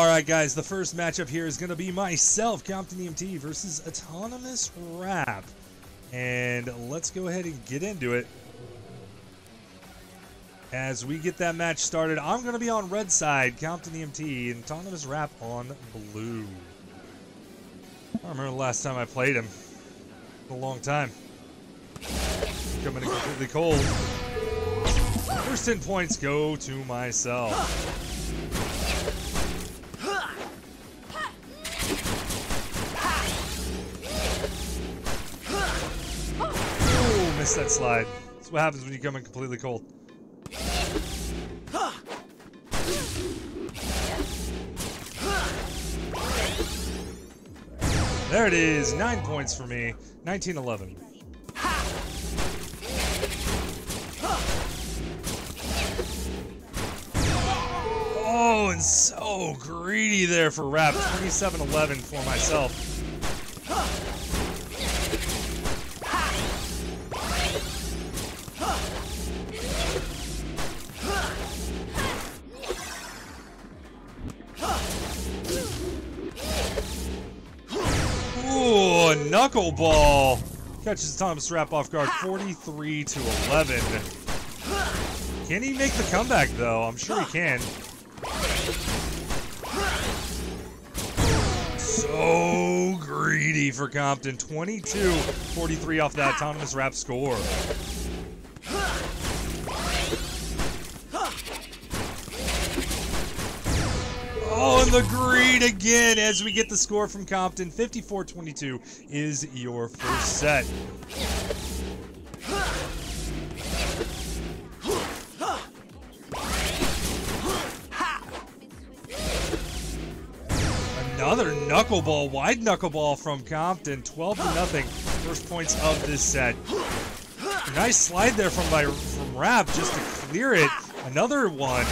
All right, guys, the first matchup here is going to be myself, Compton EMT, versus Autonomous Rap. And let's go ahead and get into it. As we get that match started, I'm going to be on red side, Compton EMT, and Autonomous Rap on blue. I remember the last time I played him. A long time. Coming in completely cold. First 10 points go to myself. Ooh, missed that slide. That's what happens when you come in completely cold. There it is. Nine points for me. 1911. So greedy there for Rap. 2711 for myself. Ooh, knuckleball. Catches Thomas Rap off guard 43 to 11. Can he make the comeback though? I'm sure he can. So greedy for Compton. 22 43 off that autonomous rap score. Oh, and the greed again as we get the score from Compton. 54-22 is your first set. Another knuckleball, wide knuckleball from Compton. 12 to nothing. First points of this set. Nice slide there from from Rap just to clear it. Another one.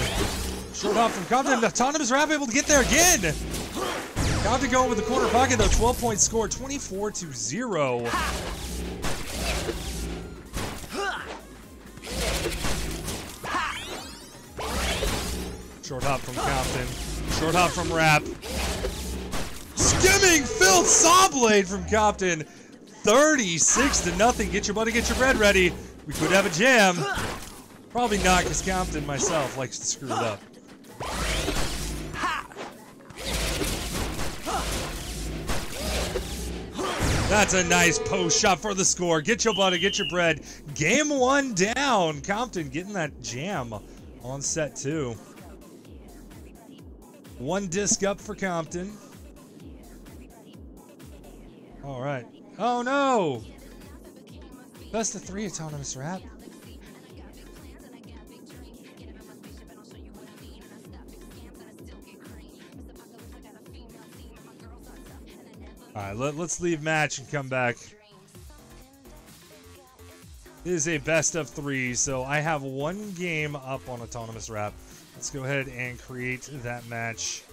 Short hop from Compton. Autonomous Rap able to get there again. Compton going with the corner pocket though. 12 point score, 24 to 0. Short hop from Compton. Short hop from Rap. Skimming Phil Sawblade from Compton. 36 to nothing. Get your money, get your bread ready. We could have a jam. Probably not, because Compton myself likes to screw it up. That's a nice post shot for the score. Get your butter, get your bread. Game one down. Compton getting that jam on set two. One disc up for Compton. All right. Oh no! Best of three autonomous rap. All right, let, let's leave match and come back. It is a best of three, so I have one game up on autonomous rap. Let's go ahead and create that match.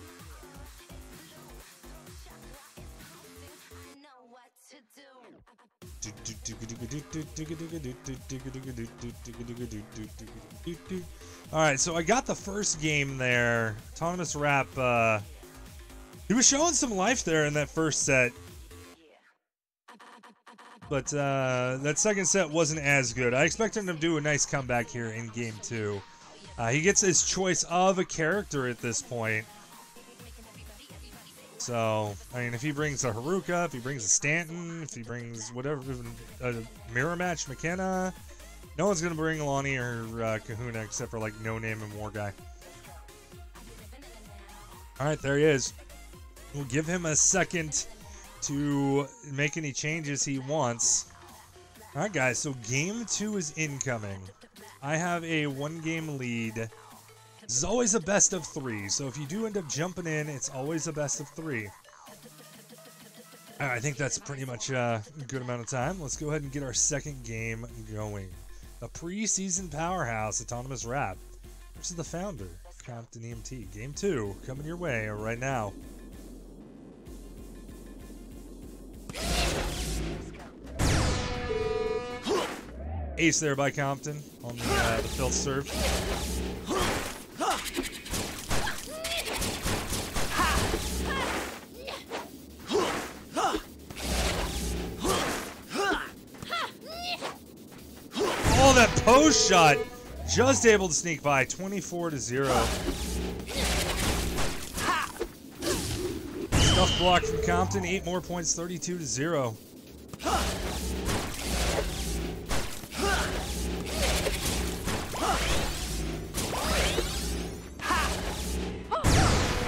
All right, so I got the first game there. Autonomous Rap, uh, he was showing some life there in that first set. But uh, that second set wasn't as good. I expected him to do a nice comeback here in game two. Uh, he gets his choice of a character at this point. So, I mean, if he brings a Haruka, if he brings a Stanton, if he brings whatever, a mirror match McKenna, no one's going to bring Lonnie or uh, Kahuna except for, like, No Name and War Guy. Alright, there he is. We'll give him a second to make any changes he wants. Alright, guys, so game two is incoming. I have a one-game lead. This is always a best of three, so if you do end up jumping in, it's always a best of three. I think that's pretty much a good amount of time. Let's go ahead and get our second game going. A preseason powerhouse, Autonomous Rap, versus the founder, Compton EMT. Game two coming your way right now. Ace there by Compton on the, uh, the filth serve. Post shot. Just able to sneak by, 24 to 0. Stuff block from Compton, 8 more points, 32 to 0.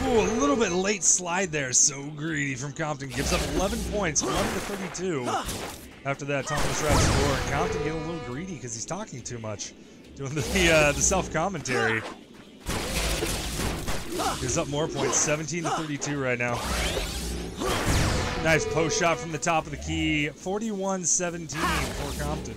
Ooh, a little bit late slide there. So greedy from Compton. Gives up 11 points, 11 to 32. After that Thomas Rapp score. And Compton getting a little greedy because he's talking too much. Doing the, uh, the self-commentary. Gives up more points, 17 to 32 right now. Nice post shot from the top of the key. 41-17 for Compton.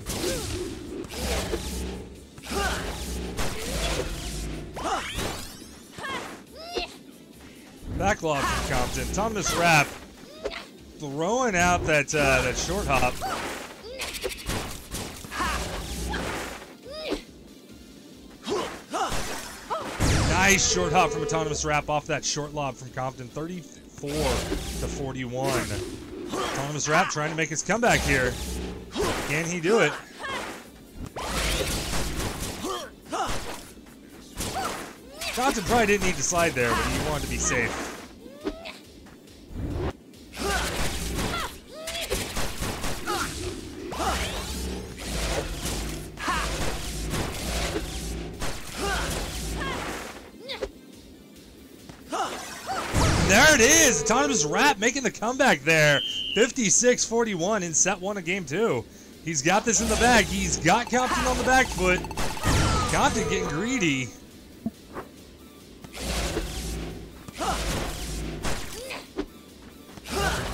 Backlog from Compton. Thomas Rapp throwing out that uh, that short hop. Nice short hop from Autonomous Rap off that short lob from Compton. 34 to 41. Autonomous Rap trying to make his comeback here. Can he do it? Compton probably didn't need to slide there, but he wanted to be safe. There it is! Autonomous Rap making the comeback there. 56-41 in set one of game two. He's got this in the bag. He's got Compton on the back foot. Compton getting greedy.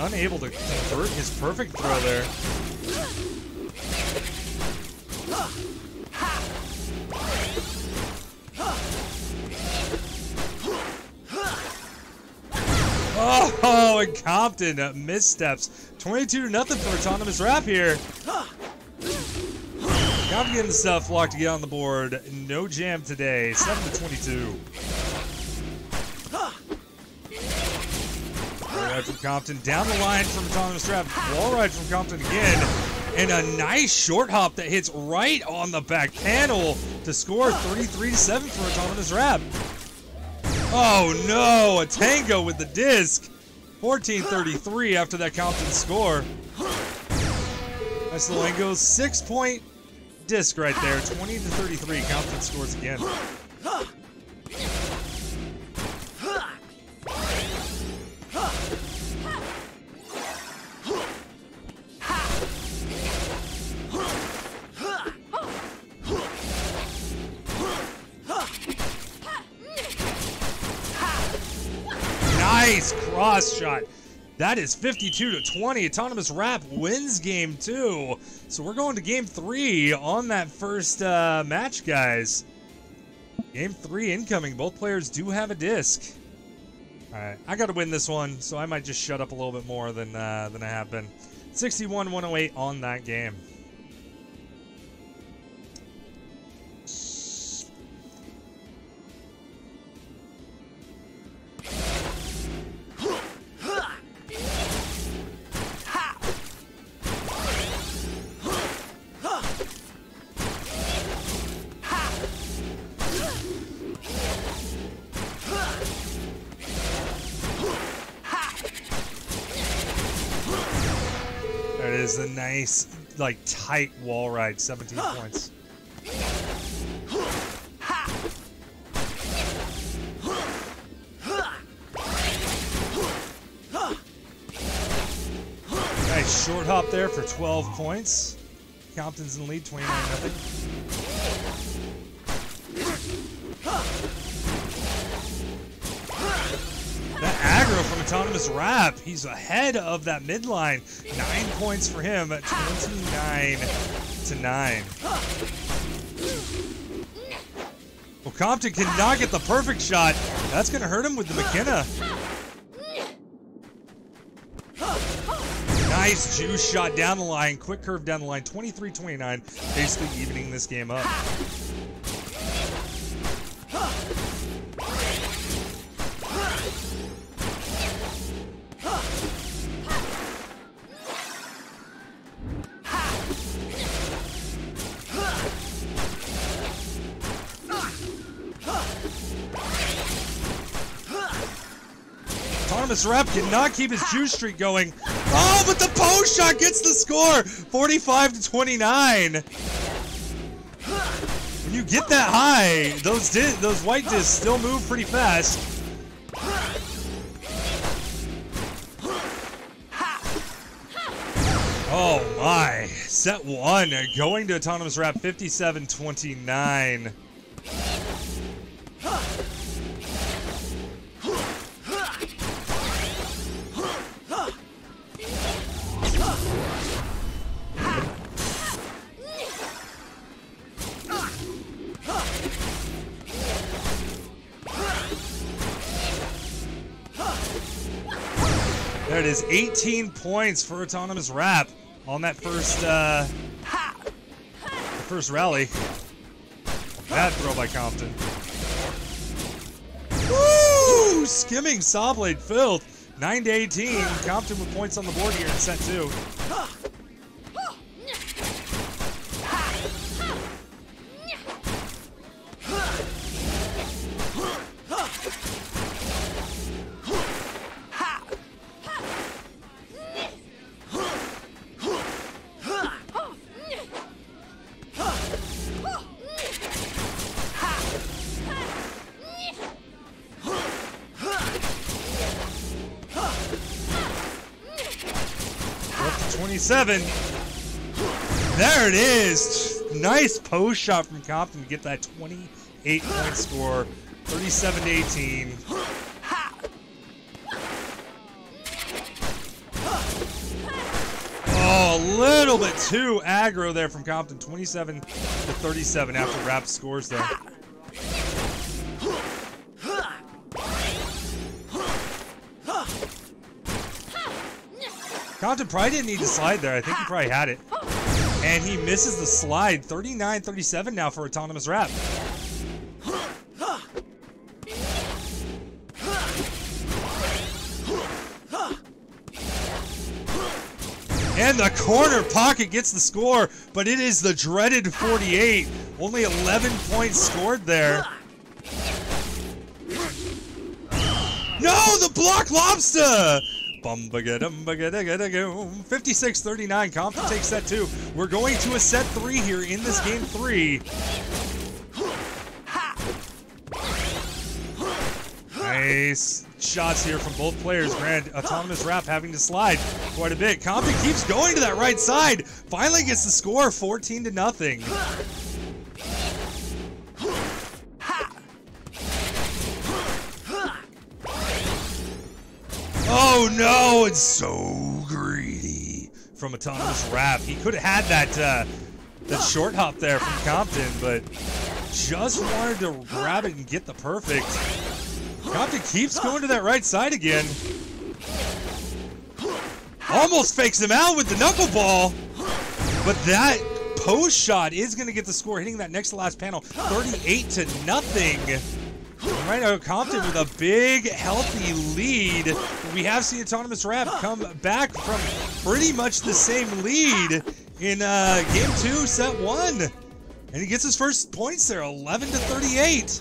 Unable to convert his perfect throw there. Oh, and Compton uh, missteps. 22 to nothing for Autonomous Rap here. Compton getting stuff locked to get on the board. No jam today. 7 to 22. ride from Compton. Down the line from Autonomous Rap. Wall ride from Compton again. And a nice short hop that hits right on the back panel to score 33 to 7 for Autonomous Rap. Oh no, a tango with the disc. 14-33 after that Compton score. Nice little angle. Six point disc right there. 20 to 33. Compton scores again. Shot. That is 52 to 20. Autonomous Rap wins game two. So we're going to game three on that first uh, match, guys. Game three incoming. Both players do have a disc. All right, I got to win this one, so I might just shut up a little bit more than uh, than I have been. 61-108 on that game. Is a nice, like, tight wall ride. 17 points. Nice short hop there for 12 points. Compton's in the lead, 29 nothing. Autonomous Rap. He's ahead of that midline. Nine points for him at 29 to 9. Well, Compton cannot get the perfect shot. That's going to hurt him with the McKenna. Nice juice shot down the line. Quick curve down the line. 23-29. Basically evening this game up. Thomas Rep cannot keep his juice streak going. Oh, but the post shot gets the score! 45 to 29. When you get that high, those those white discs still move pretty fast. Oh my. Set one going to Autonomous Rap 57 29. 18 points for Autonomous Rap on that first, uh, first rally. Bad throw by Compton. Woo! Skimming Sawblade filth. 9 to 18. Compton with points on the board here in set two. Seven. There it is. Nice post shot from Compton to get that 28 point score. 37 to 18. Oh, a little bit too aggro there from Compton. 27 to 37 after Rap scores there. Compton probably didn't need to slide there. I think he probably had it. And he misses the slide. 39-37 now for Autonomous Rap. And the corner pocket gets the score, but it is the dreaded 48. Only 11 points scored there. No, the block lobster! 56-39, um. Compton takes set two. We're going to a set three here in this game three. Nice shots here from both players. Grand Autonomous Rap having to slide quite a bit. Compton keeps going to that right side. Finally gets the score, 14 to nothing. No, it's so greedy from Autonomous Rap. He could have had that uh, that short hop there from Compton, but just wanted to grab it and get the perfect. Compton keeps going to that right side again. Almost fakes him out with the knuckleball, but that post shot is going to get the score, hitting that next to last panel, 38 to nothing. Right now, Compton with a big, healthy lead. We have seen Autonomous Rap come back from pretty much the same lead in uh, Game 2, Set 1. And he gets his first points there, 11 to 38.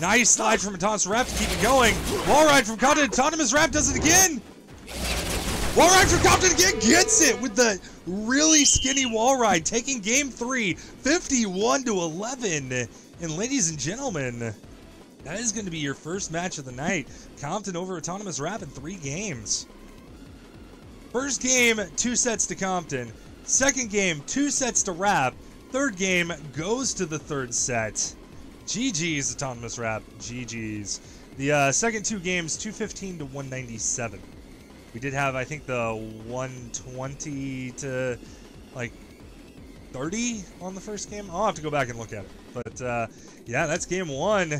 Nice slide from Autonomous Rap to keep it going. Wall ride from Compton. Autonomous Rap does it again. Wall ride from Compton again gets it with the really skinny wall ride, taking game three, 51 to 11. And ladies and gentlemen, that is going to be your first match of the night. Compton over Autonomous Rap in three games. First game, two sets to Compton. Second game, two sets to Rap. Third game goes to the third set. GG's Autonomous Rap. GG's. The uh, second two games, 215 to 197. We did have, I think, the 120 to like 30 on the first game. I'll have to go back and look at it. But uh, yeah, that's game one.